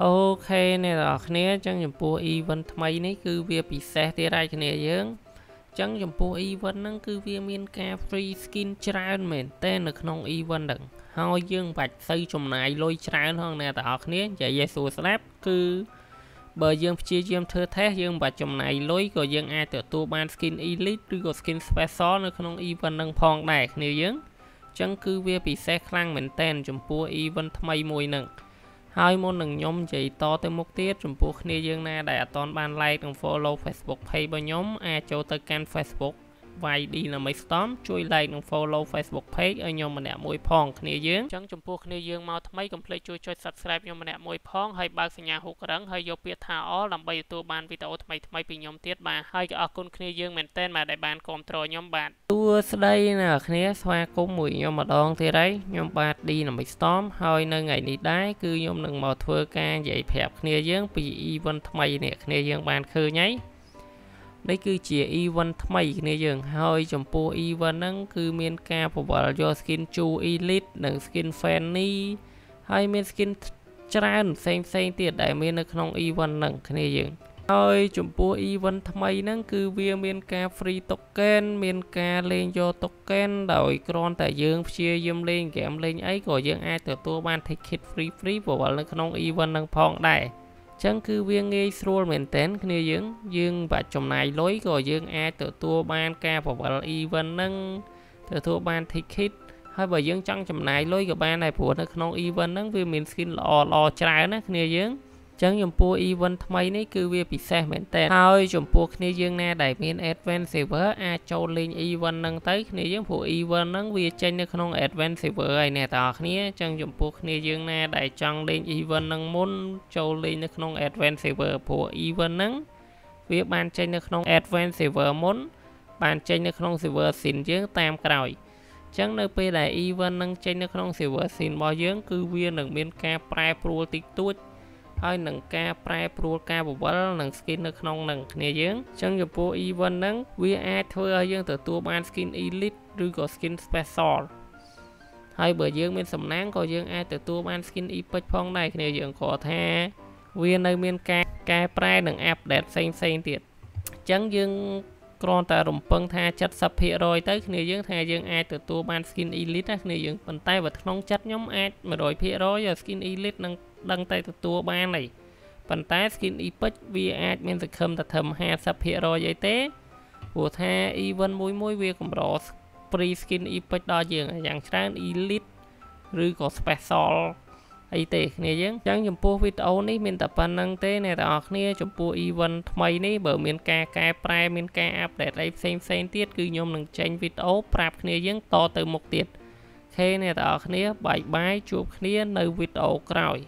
អូខេអ្នកទាំងអស់គ្នាអញ្ចឹងចំពោះ event ថ្មីនេះគឺវាពិសេសទៀតហើយគ្នាយើងអញ្ចឹងចំពោះ event ហ្នឹងគឺវាមានការ free skin ច្រើនមែនតើនៅក្នុង event ហ្នឹងហើយយើងមិនបាច់ទៅចំណាយលុយច្រើនផងអ្នកទាំងអស់គ្នានិយាយឲ្យស្រួលស្ដាប់គឺបើយើងព្យាយាមធ្វើ test យើងមិនបាច់ចំណាយលុយក៏យើងអាចទទួលបាន skin elite ឬក៏ skin special នៅក្នុង event ហ្នឹងផងដែរគ្នាយើងអញ្ចឹងគឺវាពិសេសខ្លាំងមែនតើចំពោះ event ថ្មីមួយហ្នឹង ហើយមុននឹងខ្ញុំនិយាយតទៅមុខទៀតចំពោះគ្នាយើងណាដែលអត់ទាន់បាន like និង follow Facebook page របស់ខ្ញុំអាចចូលទៅកាន់ Facebook YD ណាមីស្តំជួយ like និង follow Facebook page ឲ្យខ្ញុំម្នាក់មួយផងគ្នាយើងអញ្ចឹងចំពោះគ្នាយើងមកថ្មីកុំភ្លេចជួយចុច subscribe ខ្ញុំម្នាក់មួយផងហើយបើកសញ្ញាហុករឹងហើយយកពាក្យថា all ដើម្បីទទួលបានវីដេអូថ្មីថ្មីពីខ្ញុំទៀតបាទហើយក៏អរគុណគ្នាយើងមែនទែនបាទដែលបានគ្រប់គ្រងខ្ញុំបាទសួស្តីអ្នកគ្នាស្វាគមន៍មួយខ្ញុំម្ដងទៀតហើយខ្ញុំបាទ D ណាមីស្តំហើយនៅថ្ងៃនេះដែរគឺខ្ញុំនឹងមកធ្វើការនិយាយប្រាប់គ្នាយើងពី event ថ្មីនេះគ្នាយើងបានឃើញហើយ នេះគឺជា event ថ្មីគ្នាយើងហើយចំពោះ event ហ្នឹងគឺមានការប្រវល់យក skin Chu Elite និង skin Fanny ហើយមាន skin ច្រើនផ្សេងផ្សេងទៀតដែលមាននៅក្នុង event ហ្នឹងគ្នាយើងហើយចំពោះ event ថ្មីហ្នឹងគឺវាមានការ free token មានការលេងយក token ដោយគ្រាន់តែយើងព្យាយាមលេងហ្គេមលេងអីក៏យើងអាចទទួលបាន ticket free free ប្រវល់នៅក្នុង event ហ្នឹងផងដែរ ចឹងគឺវាងាយស្រួលមែនតើគ្នាយើងយើងបាច់ចំណាយលុយក៏យើងអាចទទួលបានការប្រវល់ event ហ្នឹងទទួលបាន ticket ហើយបើយើងចង់ចំណាយលុយក៏បានដែរព្រោះនៅក្នុង event ហ្នឹងវាមាន skin ល្អល្អច្រើនណាគ្នាយើង ចឹងចំពោះ event ថ្មីនេះគឺវាពិសេសមែនតើហើយចំពោះគ្នាយើងណាដែលមាន advance server អាចចូលលេង event ហ្នឹងទៅគ្នាយើងព្រោះ event ហ្នឹងវាចេញនៅក្នុង advance server ហើយអ្នកទាំងអស់គ្នាចឹងចំពោះគ្នាយើងណាដែលចង់លេង event ហ្នឹងមុនចូលលេងនៅក្នុង advance server ព្រោះ event ហ្នឹងវាបានចេញនៅក្នុង advance server មុនបានចេញនៅក្នុង server sin យើងតាមក្រោយចឹងនៅពេលដែល event នឹងចេញនៅក្នុង server sin របស់យើងគឺវានឹងមានការប្រែប្រួលតិចតួច ហើយនឹងការប្រែប្រួលការបវលនិង skin នៅក្នុងនឹងគ្នាយើងអញ្ចឹងចំពោះ event ហ្នឹងវាអាចធ្វើឲ្យយើងទទួលបាន skin elite ឬក៏ skin special ហើយបើយើងមានសំណាងក៏យើងអាចទទួលបាន skin epic ផងដែរគ្នាយើងគ្រាន់ថាវានៅមានការកែប្រែនិង update ផ្សេងផ្សេងទៀតអញ្ចឹងយើងគ្រាន់តែរំពឹងថា70%ទៅគ្នាយើងថាយើងអាចទទួលបាន skin elite ណាគ្នាយើងប៉ុន្តែបើក្នុងចិត្តខ្ញុំអាច100%ឲ្យ skin elite នឹង ដឹងតែទទួលបានហើយប៉ុន្តែ skin epic វាអាចមានសង្ឃឹមតែត្រឹម50%អីទេព្រោះថា event មួយមួយវាកម្រ free skin epic ដល់យើងយ៉ាងច្រើន elite ឬក៏ special អីទេគ្នាយើងអញ្ចឹងចំពោះវីដេអូនេះមានតែប៉ុណ្្នឹងទេអ្នកទាំងអស់គ្នាចំពោះ event ថ្មីនេះបើមានការកែប្រែមានការអាប់ដេតអីផ្សេងផ្សេងទៀតគឺខ្ញុំនឹងចេញវីដេអូប្រាប់គ្នាយើងតទៅមុខទៀតខេអ្នកទាំងអស់គ្នាបាយបាយជួបគ្នានៅវីដេអូក្រោយ